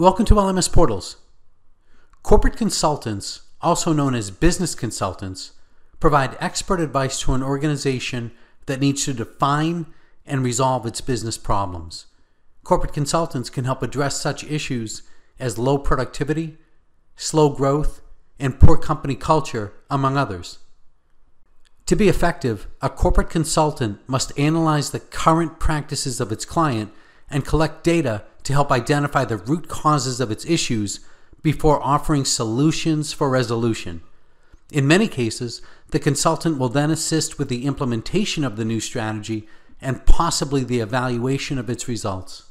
Welcome to LMS Portals. Corporate consultants, also known as business consultants, provide expert advice to an organization that needs to define and resolve its business problems. Corporate consultants can help address such issues as low productivity, slow growth, and poor company culture, among others. To be effective, a corporate consultant must analyze the current practices of its client and collect data to help identify the root causes of its issues before offering solutions for resolution. In many cases, the consultant will then assist with the implementation of the new strategy and possibly the evaluation of its results.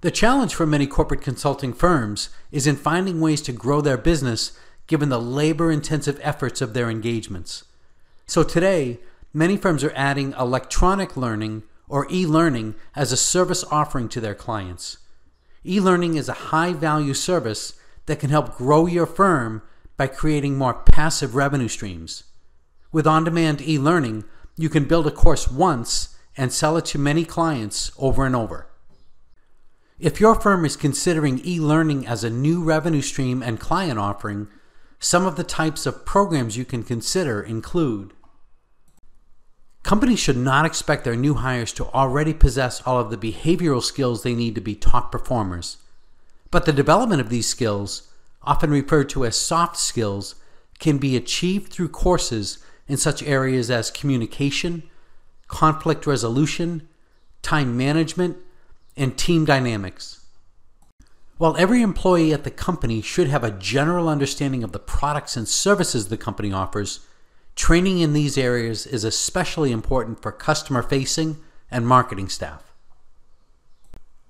The challenge for many corporate consulting firms is in finding ways to grow their business given the labor intensive efforts of their engagements. So today, many firms are adding electronic learning or e learning as a service offering to their clients. E learning is a high value service that can help grow your firm by creating more passive revenue streams. With on demand e learning, you can build a course once and sell it to many clients over and over. If your firm is considering e learning as a new revenue stream and client offering, some of the types of programs you can consider include Companies should not expect their new hires to already possess all of the behavioral skills they need to be top performers. But the development of these skills, often referred to as soft skills, can be achieved through courses in such areas as communication, conflict resolution, time management, and team dynamics. While every employee at the company should have a general understanding of the products and services the company offers, Training in these areas is especially important for customer facing and marketing staff.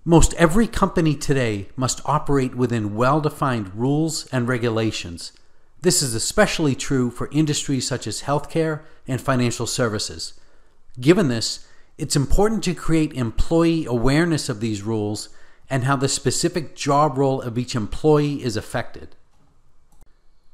Most every company today must operate within well defined rules and regulations. This is especially true for industries such as healthcare and financial services. Given this, it's important to create employee awareness of these rules and how the specific job role of each employee is affected.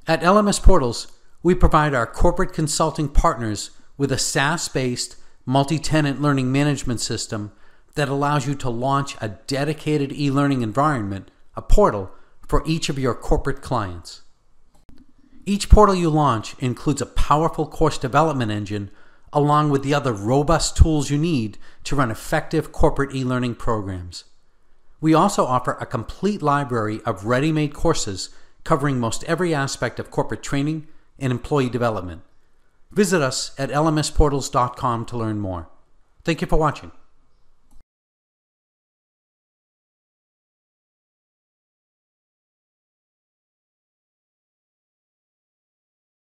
At LMS Portals, we provide our corporate consulting partners with a SaaS based multi tenant learning management system that allows you to launch a dedicated e learning environment, a portal, for each of your corporate clients. Each portal you launch includes a powerful course development engine along with the other robust tools you need to run effective corporate e learning programs. We also offer a complete library of ready made courses covering most every aspect of corporate training and employee development. Visit us at lmsportals.com to learn more. Thank you for watching.